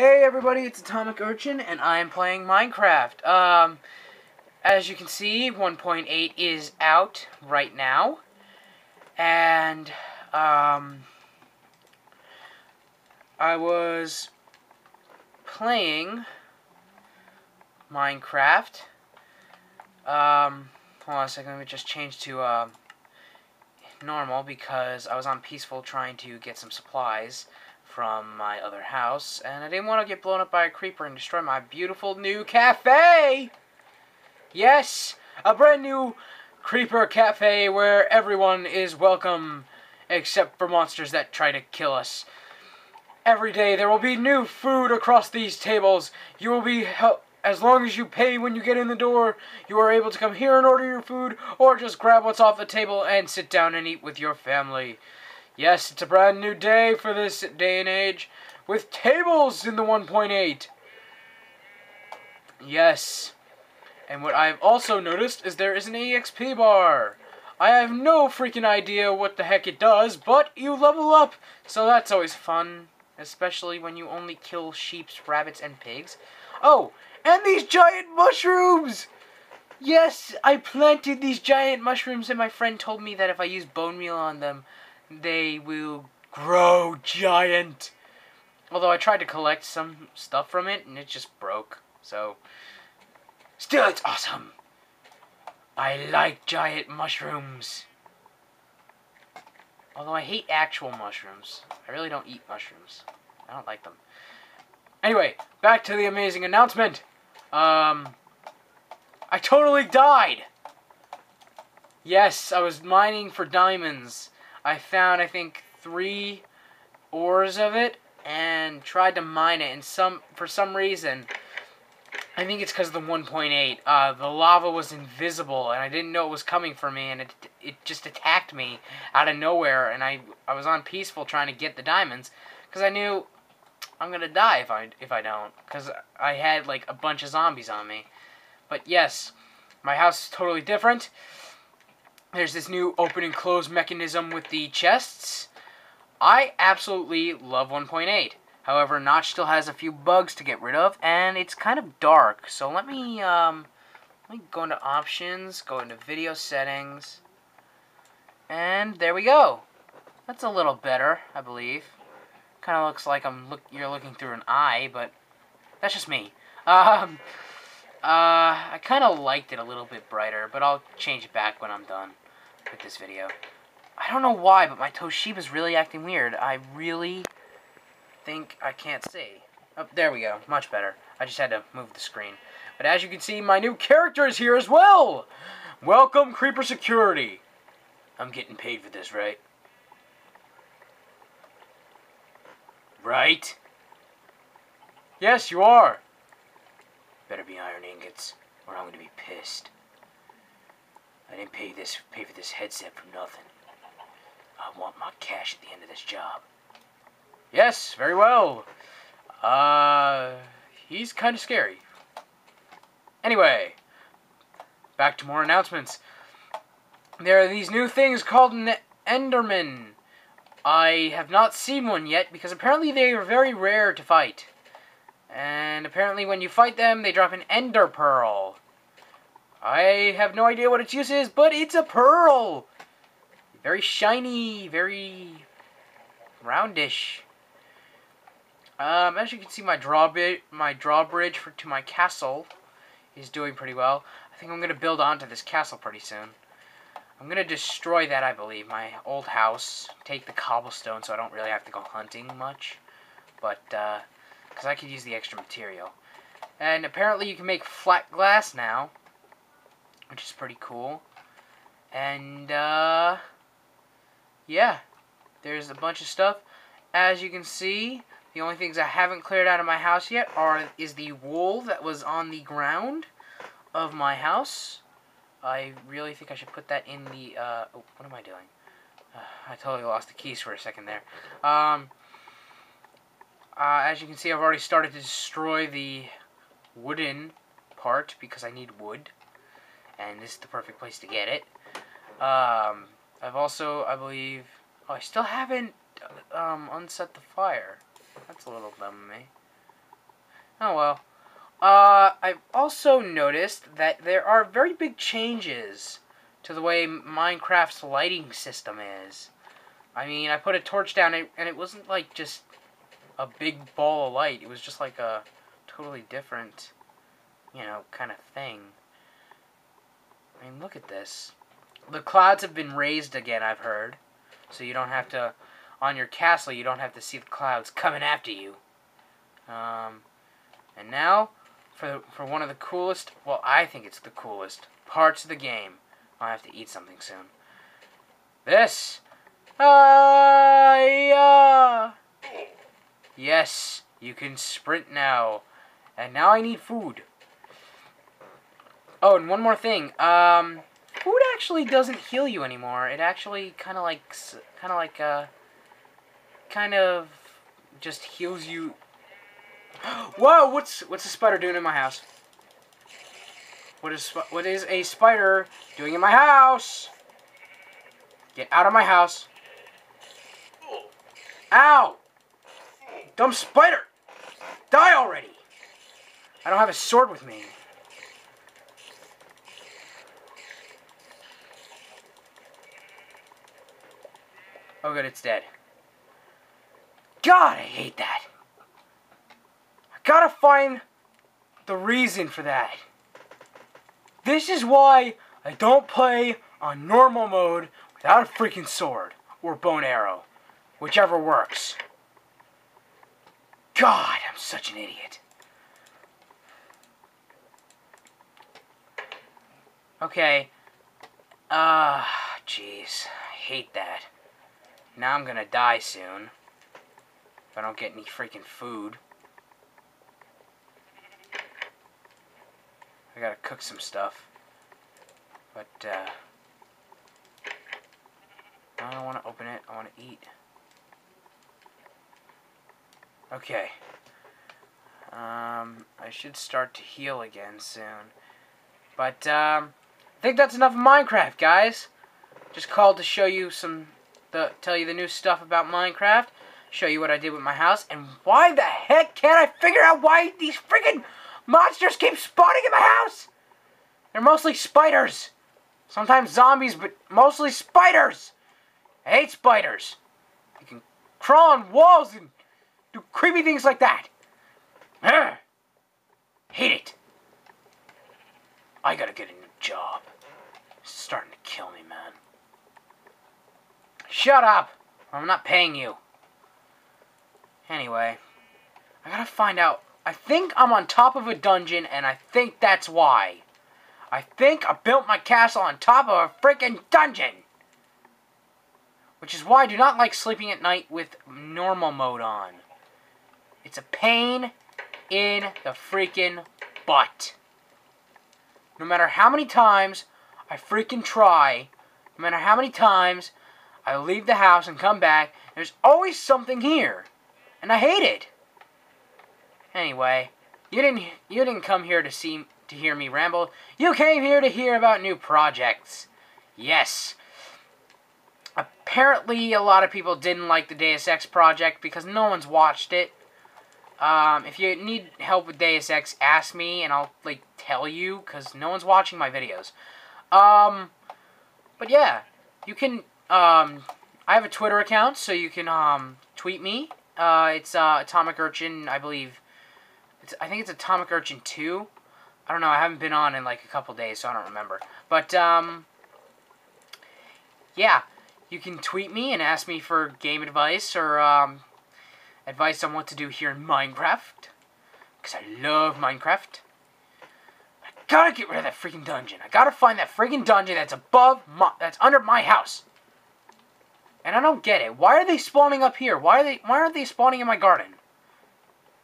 Hey everybody, it's Atomic Urchin, and I'm playing Minecraft. Um, as you can see, 1.8 is out right now, and, um, I was playing Minecraft. Um, hold on a second, let me just change to, uh, normal, because I was on peaceful trying to get some supplies from my other house, and I didn't want to get blown up by a creeper and destroy my beautiful new cafe! Yes, a brand new creeper cafe where everyone is welcome, except for monsters that try to kill us. Every day there will be new food across these tables. You will be as long as you pay when you get in the door, you are able to come here and order your food, or just grab what's off the table and sit down and eat with your family. Yes, it's a brand new day for this day and age, with tables in the 1.8. Yes. And what I've also noticed is there is an EXP bar. I have no freaking idea what the heck it does, but you level up, so that's always fun. Especially when you only kill sheep, rabbits, and pigs. Oh, and these giant mushrooms! Yes, I planted these giant mushrooms, and my friend told me that if I use bone meal on them, they will grow giant. Although I tried to collect some stuff from it and it just broke. So, still it's awesome. I like giant mushrooms. Although I hate actual mushrooms. I really don't eat mushrooms. I don't like them. Anyway, back to the amazing announcement. Um, I totally died. Yes, I was mining for diamonds. I found, I think, three ores of it and tried to mine it. And some, for some reason, I think it's because of the 1.8, uh, the lava was invisible and I didn't know it was coming for me and it, it just attacked me out of nowhere. And I, I was on peaceful trying to get the diamonds because I knew I'm going to die if I, if I don't because I had like a bunch of zombies on me. But yes, my house is totally different. There's this new open and close mechanism with the chests. I absolutely love 1.8. However, Notch still has a few bugs to get rid of, and it's kind of dark. So let me, um, let me go into options, go into video settings, and there we go. That's a little better, I believe. Kind of looks like I'm look you're looking through an eye, but that's just me. Um, uh, I kind of liked it a little bit brighter, but I'll change it back when I'm done with this video. I don't know why, but my Toshiba's really acting weird. I really think I can't see. Oh, there we go. Much better. I just had to move the screen. But as you can see, my new character is here as well! Welcome, Creeper Security! I'm getting paid for this, right? Right? Yes, you are! Better be iron ingots, or I'm to be pissed. I didn't pay this pay for this headset for nothing. I want my cash at the end of this job. Yes, very well. Uh, he's kind of scary. Anyway, back to more announcements. There are these new things called an Enderman. I have not seen one yet because apparently they are very rare to fight. And apparently when you fight them, they drop an ender pearl. I have no idea what its use is, but it's a pearl! Very shiny, very roundish. Um, as you can see, my drawbridge, my drawbridge for, to my castle is doing pretty well. I think I'm going to build onto this castle pretty soon. I'm going to destroy that, I believe, my old house. Take the cobblestone so I don't really have to go hunting much. But, uh, because I could use the extra material. And apparently you can make flat glass now, which is pretty cool. And, uh, yeah, there's a bunch of stuff. As you can see, the only things I haven't cleared out of my house yet are is the wool that was on the ground of my house. I really think I should put that in the, uh, oh, what am I doing? Uh, I totally lost the keys for a second there. Um, uh, as you can see, I've already started to destroy the wooden part because I need wood. And this is the perfect place to get it. Um, I've also, I believe... Oh, I still haven't um, unset the fire. That's a little dumb of me. Oh well. Uh, I've also noticed that there are very big changes to the way Minecraft's lighting system is. I mean, I put a torch down and it wasn't like just a big ball of light. It was just like a totally different, you know, kind of thing. I mean, look at this. The clouds have been raised again, I've heard. So you don't have to, on your castle, you don't have to see the clouds coming after you. Um, and now, for, for one of the coolest, well, I think it's the coolest, parts of the game. I'll have to eat something soon. This! Ah, yeah. Yes, you can sprint now. And now I need food. Oh, and one more thing. Um, food actually doesn't heal you anymore. It actually kind of like, kind of like, uh, kind of just heals you Whoa! What's what's a spider doing in my house? What is what is a spider doing in my house? Get out of my house! Ow! Dumb spider! Die already! I don't have a sword with me. Oh good, it's dead. God, I hate that I gotta find the reason for that. This is why I don't play on normal mode without a freaking sword or bone arrow, whichever works. God, I'm such an idiot. Okay. Ah, uh, jeez. I hate that. Now I'm gonna die soon. If I don't get any freaking food. I gotta cook some stuff. But, uh... I don't want to open it. I want to eat. Okay. Um, I should start to heal again soon. But, um, I think that's enough of Minecraft, guys. Just called to show you some, the, tell you the new stuff about Minecraft, show you what I did with my house, and why the heck can't I figure out why these freaking Monsters keep spawning in my house! They're mostly spiders. Sometimes zombies, but mostly spiders. I hate spiders. They can crawl on walls and do creepy things like that. Urgh. Hate it. I gotta get a new job. It's starting to kill me, man. Shut up! I'm not paying you. Anyway, I gotta find out I think I'm on top of a dungeon, and I think that's why. I think I built my castle on top of a freaking dungeon. Which is why I do not like sleeping at night with normal mode on. It's a pain in the freaking butt. No matter how many times I freaking try, no matter how many times I leave the house and come back, there's always something here. And I hate it. Anyway, you didn't you didn't come here to see to hear me ramble. You came here to hear about new projects. Yes. Apparently, a lot of people didn't like the Deus Ex project because no one's watched it. Um, if you need help with Deus Ex, ask me and I'll like tell you because no one's watching my videos. Um, but yeah, you can. Um, I have a Twitter account, so you can um tweet me. Uh, it's uh, Atomic Urchin, I believe. It's, I think it's Atomic Urchin 2. I don't know. I haven't been on in like a couple days, so I don't remember. But, um, yeah. You can tweet me and ask me for game advice or, um, advice on what to do here in Minecraft. Because I love Minecraft. I gotta get rid of that freaking dungeon. I gotta find that freaking dungeon that's above my, that's under my house. And I don't get it. Why are they spawning up here? Why are they, why aren't they spawning in my garden?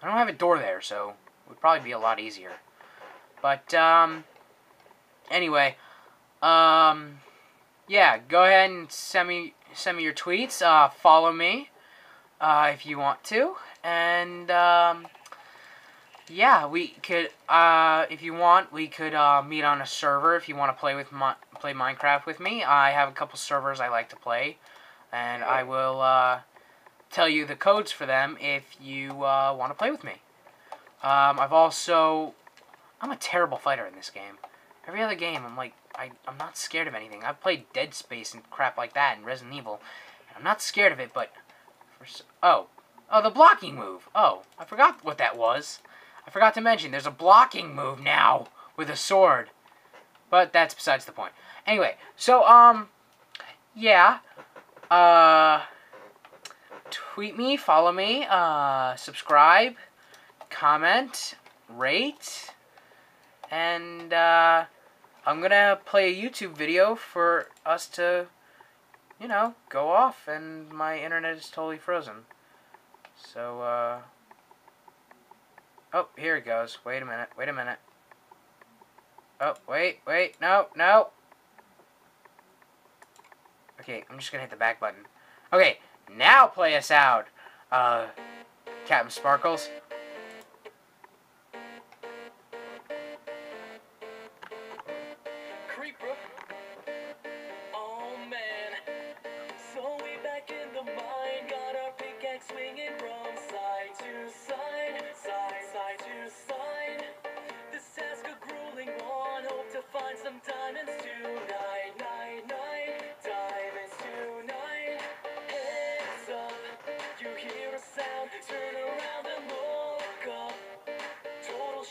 I don't have a door there, so it would probably be a lot easier. But, um, anyway, um, yeah, go ahead and send me, send me your tweets, uh, follow me, uh, if you want to, and, um, yeah, we could, uh, if you want, we could, uh, meet on a server if you want to play with, my, play Minecraft with me. I have a couple servers I like to play, and I will, uh, tell you the codes for them if you uh, want to play with me. Um, I've also... I'm a terrible fighter in this game. Every other game, I'm like, I, I'm not scared of anything. I've played Dead Space and crap like that and Resident Evil. And I'm not scared of it, but... Oh. Oh, the blocking move. Oh, I forgot what that was. I forgot to mention, there's a blocking move now with a sword. But that's besides the point. Anyway, so, um, yeah. Uh, tweet me, follow me, uh, subscribe, comment, rate, and, uh, I'm gonna play a YouTube video for us to, you know, go off, and my internet is totally frozen. So, uh, oh, here it goes. Wait a minute, wait a minute. Oh, wait, wait, no, no. Okay, I'm just gonna hit the back button. Okay, now play us out, uh, Captain Sparklez.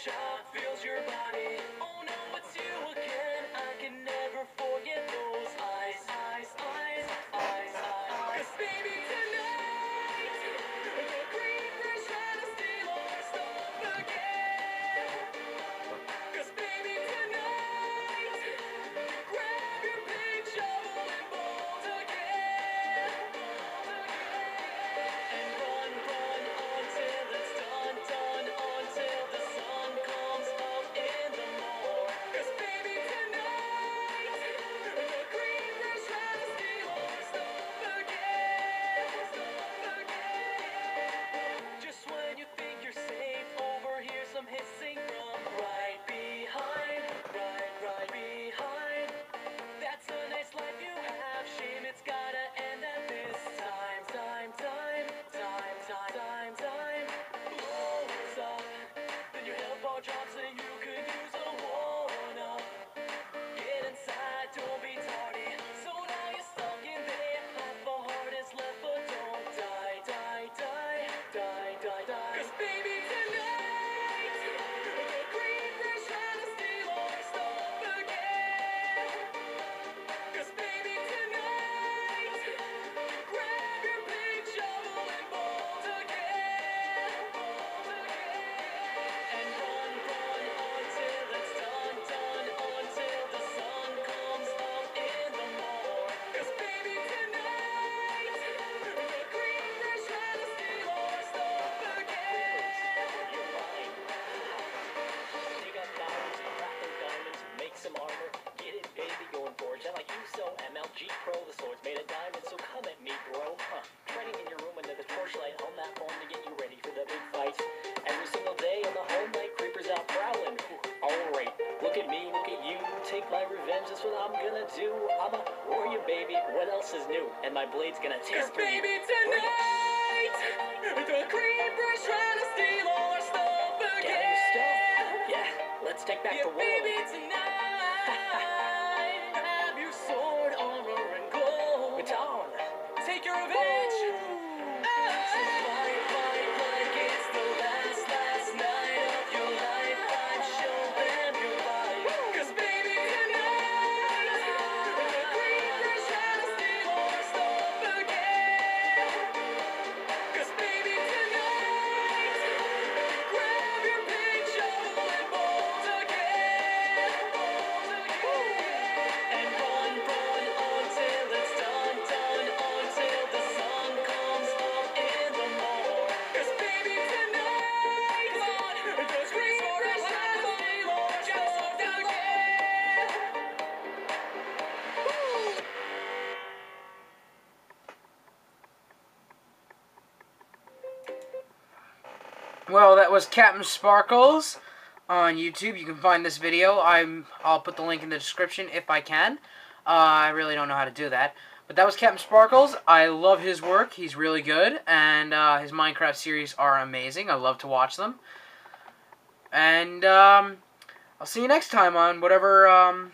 Shock fills your body. Then your revenge, that's what I'm gonna do. I'm a warrior, baby, what else is new? And my blade's gonna Cause through you. baby, tonight, the creepers try to steal our stuff again. stuff? Yeah, let's take back Yeah, the world. baby, tonight, Well, that was Captain Sparklez on YouTube. You can find this video. I'm I'll put the link in the description if I can. Uh, I really don't know how to do that. But that was Captain Sparklez. I love his work. He's really good. And uh, his Minecraft series are amazing. I love to watch them. And um, I'll see you next time on whatever um,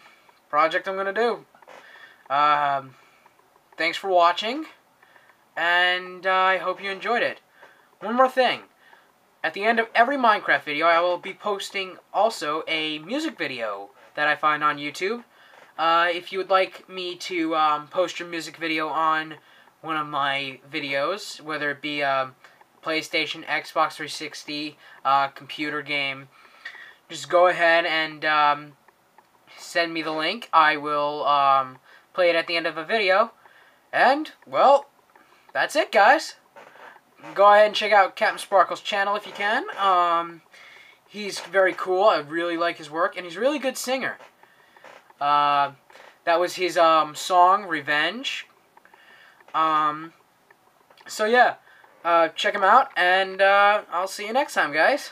project I'm gonna do. Um, thanks for watching, and uh, I hope you enjoyed it. One more thing. At the end of every Minecraft video, I will be posting also a music video that I find on YouTube. Uh, if you would like me to um, post your music video on one of my videos, whether it be a PlayStation, Xbox 360, uh, computer game, just go ahead and um, send me the link. I will um, play it at the end of a video. And, well, that's it, guys. Go ahead and check out Captain Sparklez's channel if you can. Um, he's very cool. I really like his work, and he's a really good singer. Uh, that was his um, song, Revenge. Um, so, yeah, uh, check him out, and uh, I'll see you next time, guys.